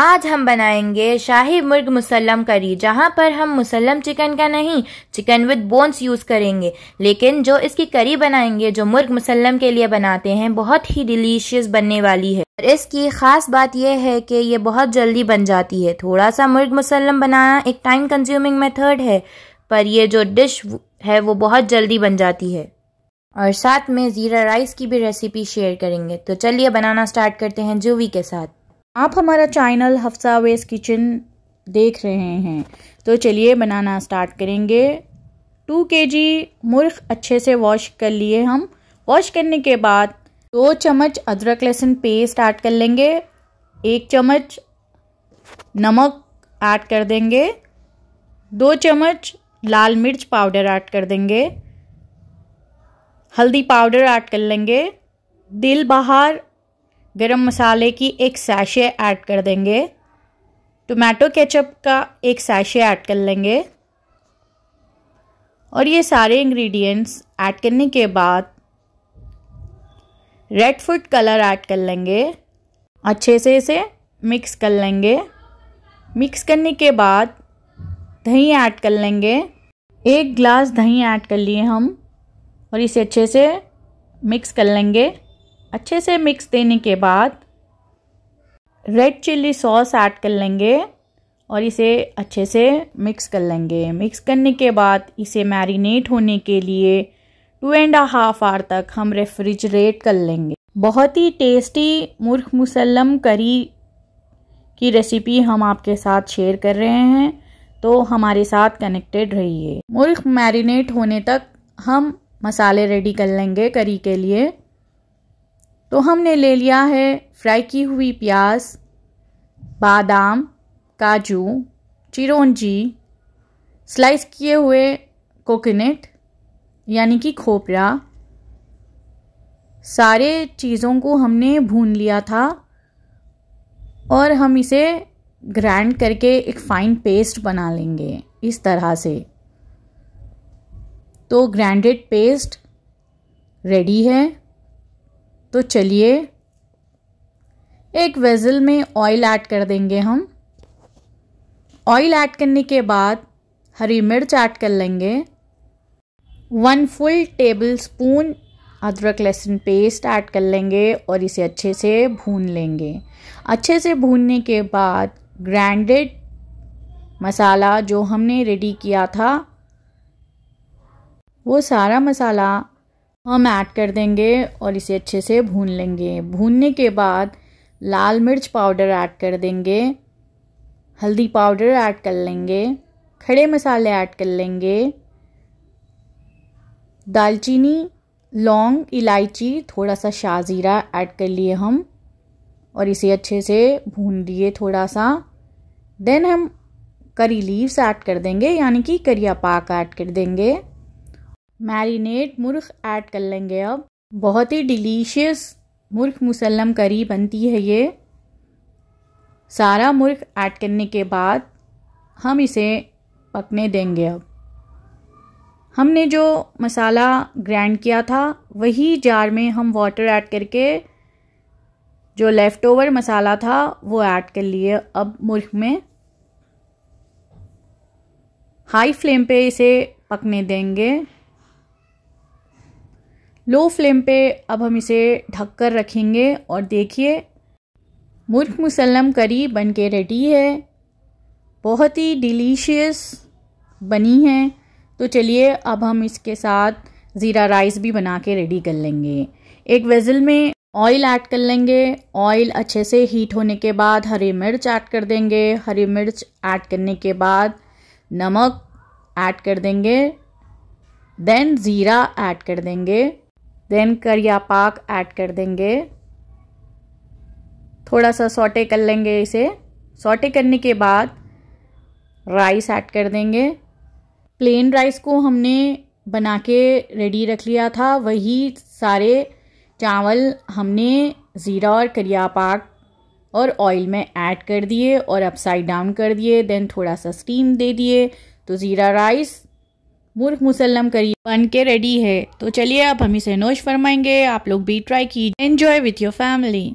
आज हम बनाएँगे शाही मुर्ग मुसलम करी, जहाँ पर हम मुसल्लम चिकन का नहीं, चिकन विद बोन्स यूज़ करेंगे। लेकिन जो इसकी करी बनाएँगे, जो मुर्ग मुसलम के लिए बनाते हैं, बहुत ही डिलीशियस बनने वाली है। और इसकी खास बात यह है कि ये बहुत जल्दी बन जाती है। थोड़ा सा मुर्ग मुसल्लम बनाना एक टाइम कंज्यूमिंग मेथड है, पर यह जो डिश है, वो बहुत जल्दी बन जाती है। और साथ में ज़ीरा राइस की भी रेसिपी शेयर करेंगे। तो चलिए बनाना स्टार्ट करते हैं जूवी के साथ। आप हमारा चैनल हफ्सा वेस किचन देख रहे हैं। तो चलिए बनाना स्टार्ट करेंगे। टू के जी मुर्ख अच्छे से वॉश कर लिए हम। वॉश करने के बाद दो चम्मच अदरक लहसुन पेस्ट ऐड कर लेंगे। एक चम्मच नमक ऐड कर देंगे। दो चम्मच लाल मिर्च पाउडर ऐड कर देंगे। हल्दी पाउडर ऐड कर लेंगे। दिल बहार गरम मसाले की एक सैशे ऐड कर देंगे। टोमेटो केचप का एक सैशे ऐड कर लेंगे। और ये सारे इंग्रेडिएंट्स ऐड करने के बाद रेड फ़ूड कलर ऐड कर लेंगे। अच्छे से इसे मिक्स कर लेंगे। मिक्स करने के बाद दही ऐड कर लेंगे। एक ग्लास दही ऐड कर लिए हम और इसे अच्छे से मिक्स कर लेंगे। अच्छे से मिक्स देने के बाद रेड चिल्ली सॉस ऐड कर लेंगे और इसे अच्छे से मिक्स कर लेंगे। मिक्स करने के बाद इसे मैरिनेट होने के लिए टू एंड हाफ़ आवर तक हम रेफ्रिजरेट कर लेंगे। बहुत ही टेस्टी मुर्ख मुसलम करी की रेसिपी हम आपके साथ शेयर कर रहे हैं तो हमारे साथ कनेक्टेड रहिए। मुर्ख मैरिनेट होने तक हम मसाले रेडी कर लेंगे करी के लिए। तो हमने ले लिया है फ्राई की हुई प्याज, बादाम, काजू, चिरौंजी, स्लाइस किए हुए कोकोनट, यानी कि खोपरा। सारे चीज़ों को हमने भून लिया था और हम इसे ग्राइंड करके एक फ़ाइन पेस्ट बना लेंगे इस तरह से। तो ग्राइंडेड पेस्ट रेडी है। तो चलिए एक वेज़ल में ऑयल ऐड कर देंगे हम। ऑयल ऐड करने के बाद हरी मिर्च ऐड कर लेंगे। वन फुल टेबल स्पून अदरक लहसुन पेस्ट ऐड कर लेंगे और इसे अच्छे से भून लेंगे। अच्छे से भूनने के बाद ग्राइंडेड मसाला जो हमने रेडी किया था, वो सारा मसाला हम ऐड कर देंगे और इसे अच्छे से भून लेंगे। भूनने के बाद लाल मिर्च पाउडर ऐड कर देंगे। हल्दी पाउडर ऐड कर लेंगे। खड़े मसाले ऐड कर लेंगे। दालचीनी, लौंग, इलायची थोड़ा सा शाहजीरा ऐड कर लिए हम और इसे अच्छे से भून दिए थोड़ा सा देन हम करी लीव्स ऐड कर देंगे, यानी कि करिया पाक ऐड कर देंगे। मैरिनेट मुर्ख ऐड कर लेंगे अब। बहुत ही डिलीशियस मुर्ख मुसलम करी बनती है ये। सारा मुर्ख ऐड करने के बाद हम इसे पकने देंगे अब। हमने जो मसाला ग्राइंड किया था, वही जार में हम वाटर ऐड करके जो लेफ़्ट ओवर मसाला था, वो ऐड कर लिए अब मुर्ख में। हाई फ्लेम पे इसे पकने देंगे। लो फ्लेम पे अब हम इसे ढककर रखेंगे और देखिए मुर्ख मुसलम करी बन के रेडी है। बहुत ही डिलीशियस बनी है। तो चलिए, अब हम इसके साथ ज़ीरा राइस भी बना के रेडी कर लेंगे। एक वेज़ल में ऑयल ऐड कर लेंगे। ऑयल अच्छे से हीट होने के बाद हरी मिर्च ऐड कर देंगे। हरी मिर्च ऐड करने के बाद नमक ऐड कर देंगे। देन ज़ीरा ऐड कर देंगे। देन करिया पाक ऐड कर देंगे। थोड़ा सा सोटे कर लेंगे इसे। सोटे करने के बाद राइस ऐड कर देंगे। प्लेन राइस को हमने बना के रेडी रख लिया था। वही सारे चावल हमने ज़ीरा और करिया पाक और ऑयल में ऐड कर दिए और अपसाइड डाउन कर दिए। देन थोड़ा सा स्टीम दे दिए। तो ज़ीरा राइस मुर्ख मुसलम करी बन के रेडी है। तो चलिए अब हम इसे नोश फरमाएँगे। आप लोग भी ट्राई कीजिए। Enjoy with your family